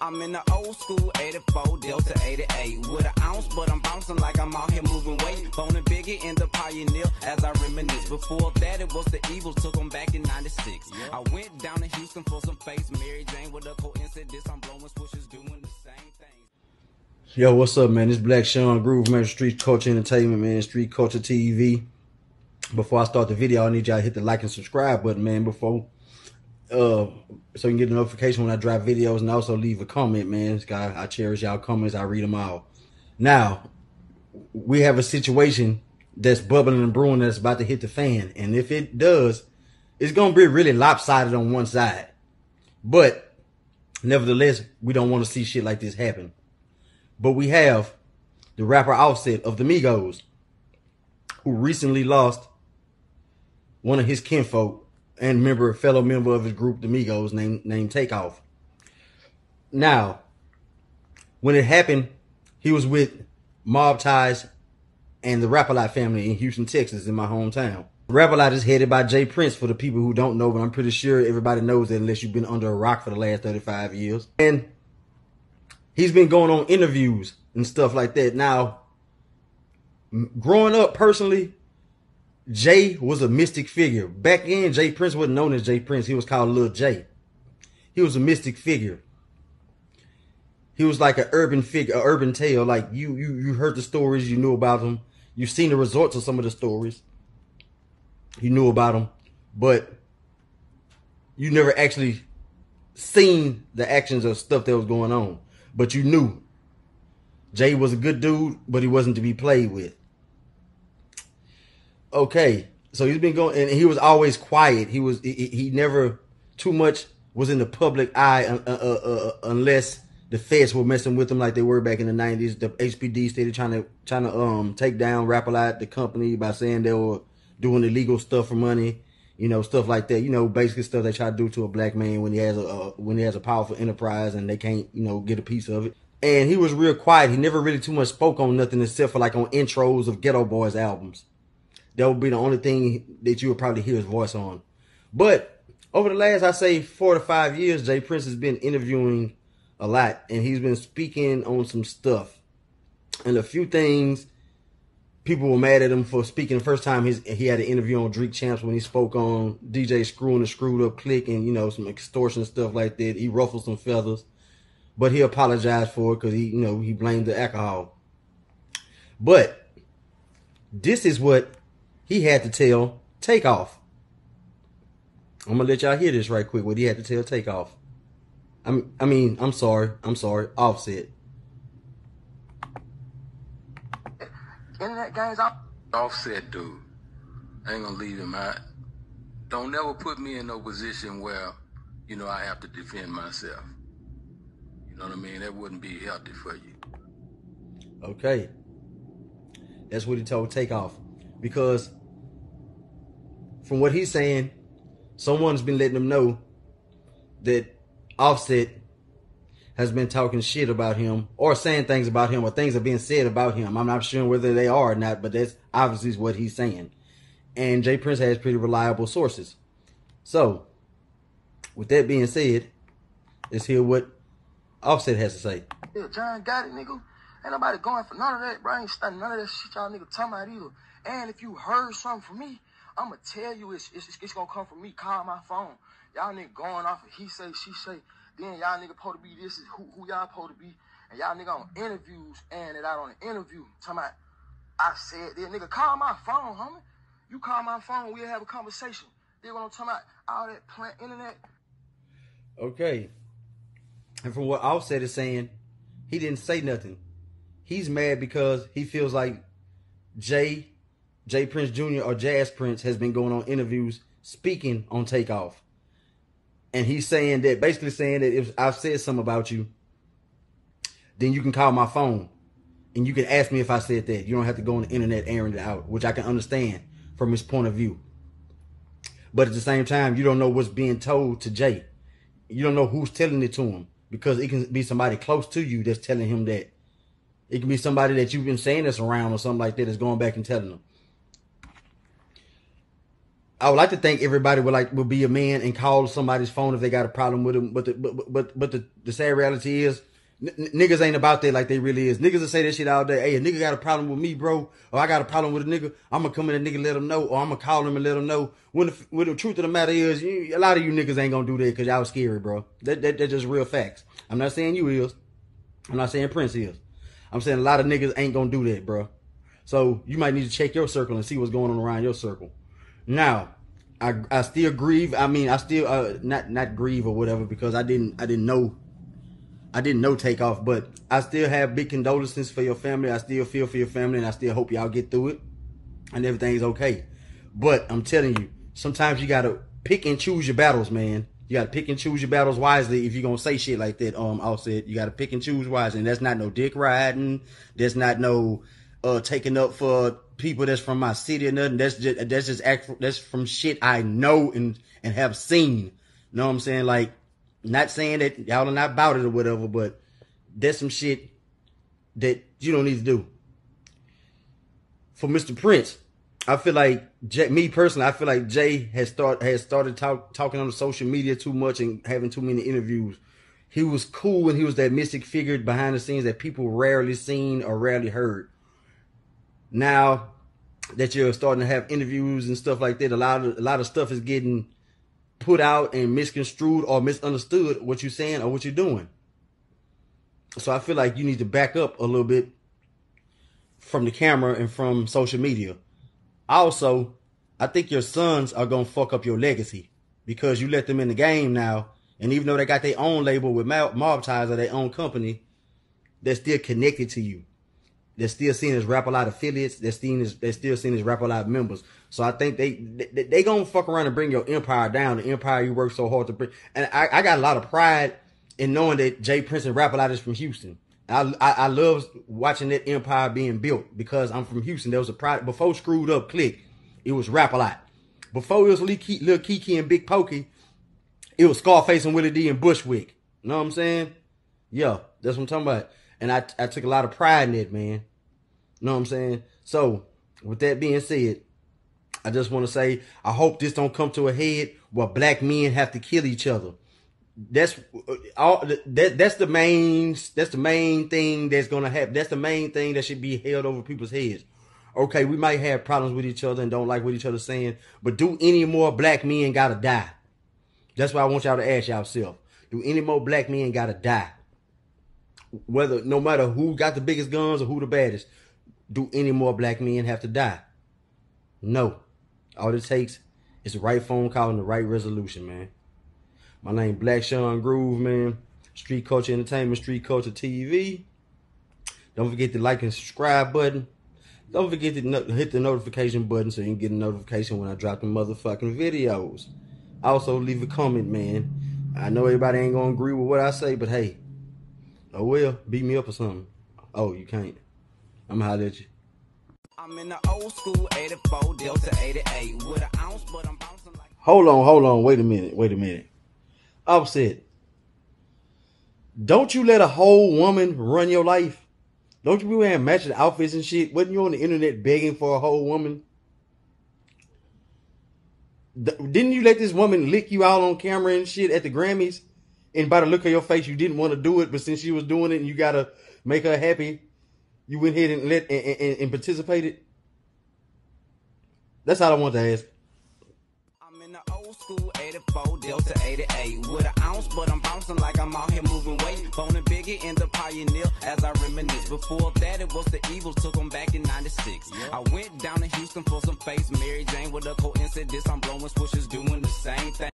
I'm in the old school 84 Delta 88 with an ounce, but I'm bouncing like I'm out here moving weight. Boning bigger in the pioneer as I reminisce. Before that, it was the Eagles, took them back in 96. I went down to Houston for some face. Mary Jane with a coincidence. I'm blowing switches, doing the same thing. Yo, what's up, man? It's Black Shaan Groove, man. Street Kulture Entertainment, man. Street Kulture TV. Before I start the video, I need y'all to hit the like and subscribe button, man. Before uh so you can get a notification when I drop videos and also leave a comment, man. Guy, I cherish y'all comments. I read them all. Now, we have a situation that's bubbling and brewing that's about to hit the fan. And if it does, it's going to be really lopsided on one side. But nevertheless, we don't want to see shit like this happen. But we have the rapper Offset of the Migos, who recently lost one of his kinfolk and member, fellow member of his group, the Migos, named named Takeoff. Now, when it happened, he was with Mob Ties and the Rap-A-Lot family in Houston, Texas, in my hometown. Rap-A-Lot is headed by J. Prince for the people who don't know, but I'm pretty sure everybody knows that unless you've been under a rock for the last 35 years. And he's been going on interviews and stuff like that. Now, growing up personally, Jay was a mystic figure. Back then, J. Prince wasn't known as J. Prince. He was called Lil Jay. He was a mystic figure. He was like an urban figure, an urban tale. Like you, you, you heard the stories, you knew about him. You've seen the results of some of the stories. You knew about him, but you never actually seen the actions of stuff that was going on. But you knew Jay was a good dude, but he wasn't to be played with okay. So he's been going, and he was always quiet. He was he, he never too much was in the public eye uh, uh, uh, uh, unless the feds were messing with him like they were back in the nineties. The HPD started trying to trying to um take down Rap-A-Lot, the company, by saying they were doing illegal stuff for money. You know, stuff like that. You know, basically stuff they try to do to a black man when he has a uh, when he has a powerful enterprise and they can't you know get a piece of it. And he was real quiet. He never really too much spoke on nothing except for like on intros of Geto Boys albums that would be the only thing that you would probably hear his voice on. But over the last, I say, four to five years, J. Prince has been interviewing a lot, and he's been speaking on some stuff. And a few things, people were mad at him for speaking the first time he had an interview on Drink Champs when he spoke on DJ Screw and the Screwed Up Click and, you know, some extortion stuff like that. He ruffled some feathers, but he apologized for it because he, you know, he blamed the alcohol. But this is what he had to tell Takeoff. I'm gonna let y'all hear this right quick. What he had to tell Takeoff. I'm, I mean, I'm sorry. I'm sorry. Offset. Internet games, I'm offset, dude. I ain't gonna leave him out. Don't never put me in no position where, you know, I have to defend myself. You know what I mean? That wouldn't be healthy for you. Okay. That's what he told Takeoff. Because from what he's saying, someone's been letting him know that Offset has been talking shit about him or saying things about him or things are being said about him. I'm not sure whether they are or not, but that's obviously what he's saying. And J. Prince has pretty reliable sources. So, with that being said, let's hear what Offset has to say. Yeah, John got it, nigga. Ain't nobody going for none of that, bro. I ain't studying none of that shit y'all nigga talking about either. And if you heard something from me, I'ma tell you it's, it's, it's gonna come from me. Call my phone. Y'all nigga going off of he say, she say. Then y'all nigga supposed to be this is who, who y'all supposed to be. And y'all nigga on interviews and it out on the interview. Talking about, I said, then nigga, call my phone, homie. You call my phone, we'll have a conversation. They're gonna talk about all that plant internet. Okay. And from what Offset is saying, he didn't say nothing. He's mad because he feels like Jay J. Prince Jr. or Jas Prince has been going on interviews speaking on Takeoff. And he's saying that, basically saying that if I've said something about you, then you can call my phone and you can ask me if I said that. You don't have to go on the internet airing it out, which I can understand from his point of view. But at the same time, you don't know what's being told to Jay. You don't know who's telling it to him because it can be somebody close to you that's telling him that. It can be somebody that you've been saying this around or something like that that's going back and telling him. I would like to think everybody would like would be a man and call somebody's phone if they got a problem with them. But the, but but but the, the sad reality is N- niggas ain't about that like they really is. Niggas will say that shit all day. Hey, a nigga got a problem with me, bro, or I got a problem with a nigga. I'm gonna come in and nigga let him know, or I'm gonna call him and let him know. When the, when the truth of the matter is, you, a lot of you niggas ain't gonna do that because y'all scary, bro. That, that that's just real facts. I'm not saying you is. I'm not saying Prince is. I'm saying a lot of niggas ain't gonna do that, bro. So you might need to check your circle and see what's going on around your circle. Now, I I still grieve. I mean, I still uh not not grieve or whatever because I didn't I didn't know I didn't know takeoff, but I still have big condolences for your family. I still feel for your family, and I still hope y'all get through it and everything's okay. But I'm telling you, sometimes you gotta pick and choose your battles, man. You gotta pick and choose your battles wisely if you're gonna say shit like that. Um, I said you gotta pick and choose wisely, and that's not no dick riding. That's not no uh taking up for people that's from my city or nothing. That's just that's just act, that's from shit I know and and have seen. know what I'm saying? Like not saying that y'all are not about it or whatever, but there's some shit that you don't need to do. For Mr. Prince, I feel like Jay, me personally, I feel like Jay has start has started talk, talking on the social media too much and having too many interviews. He was cool when he was that mystic figure behind the scenes that people rarely seen or rarely heard. Now that you're starting to have interviews and stuff like that, a lot of a lot of stuff is getting put out and misconstrued or misunderstood what you're saying or what you're doing. So I feel like you need to back up a little bit from the camera and from social media. Also, I think your sons are gonna fuck up your legacy because you let them in the game now, and even though they got their own label with mob ties or their own company, they're still connected to you. They're still seen as Rap a Lot affiliates. They're seen as they're still seen as Rap a Lot members. So I think they, they they gonna fuck around and bring your empire down. The empire you work so hard to bring. And I, I got a lot of pride in knowing that J. Prince and Rap a Lot is from Houston. I, I, I love watching that empire being built because I'm from Houston. There was a pride before Screwed Up Click. It was Rap a Lot. Before it was Lil Keke and Big Pokey, it was Scarface and Willie D and Bushwick. You know what I'm saying? Yeah, that's what I'm talking about. And I I took a lot of pride in it, man. You know what I'm saying? So, with that being said, I just want to say I hope this don't come to a head where black men have to kill each other. That's uh, all. That that's the main. That's the main thing that's gonna happen. That's the main thing that should be held over people's heads. Okay, we might have problems with each other and don't like what each other's saying, but do any more black men gotta die? That's why I want y'all to ask yourself: Do any more black men gotta die? Whether no matter who got the biggest guns or who the baddest, do any more black men have to die? No. All it takes is the right phone call and the right resolution, man. My name Black Shaan Groove, man. Street Kulture Entertainment, Street Kulture TV. Don't forget to like and subscribe button. Don't forget to no- hit the notification button so you can get a notification when I drop the motherfucking videos. Also, leave a comment, man. I know everybody ain't gonna agree with what I say, but hey, oh well, beat me up or something. Oh, you can't. I'm gonna holler at you. I'm in the old school 84 Delta 88 with an ounce, but I'm bouncing like. Hold on, hold on. Wait a minute. Wait a minute. Offset. Don't you let a whole woman run your life? Don't you be wearing matching outfits and shit? Wasn't you on the internet begging for a whole woman? Didn't you let this woman lick you out on camera and shit at the Grammys? And by the look of your face, you didn't want to do it, but since she was doing it and you gotta make her happy, you went ahead and let and, and, and participated? That's all I want to ask. I'm in the old school 84 Delta 88 with an ounce, but I'm bouncing like I'm out here moving weight. Boning bigger in the pioneer as I reminisce. Before that, it was the Eagles, took them back in 96. Yep. I went down to Houston for some face. Mary Jane with a coincidence. I'm blowing switches, doing the same thing.